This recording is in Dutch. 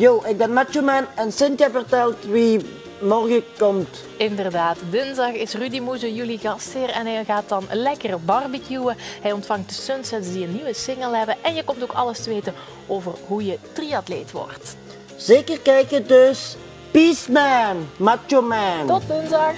Yo, ik ben Macho Man en Cynthia vertelt wie morgen komt. Inderdaad, dinsdag is Rudy Moeze jullie gastheer en hij gaat dan lekker barbecuen. Hij ontvangt de Sunsets die een nieuwe single hebben en je komt ook alles te weten over hoe je triatleet wordt. Zeker kijken dus. Peace Man, Macho Man. Tot dinsdag!